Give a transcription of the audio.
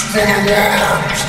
for the worms!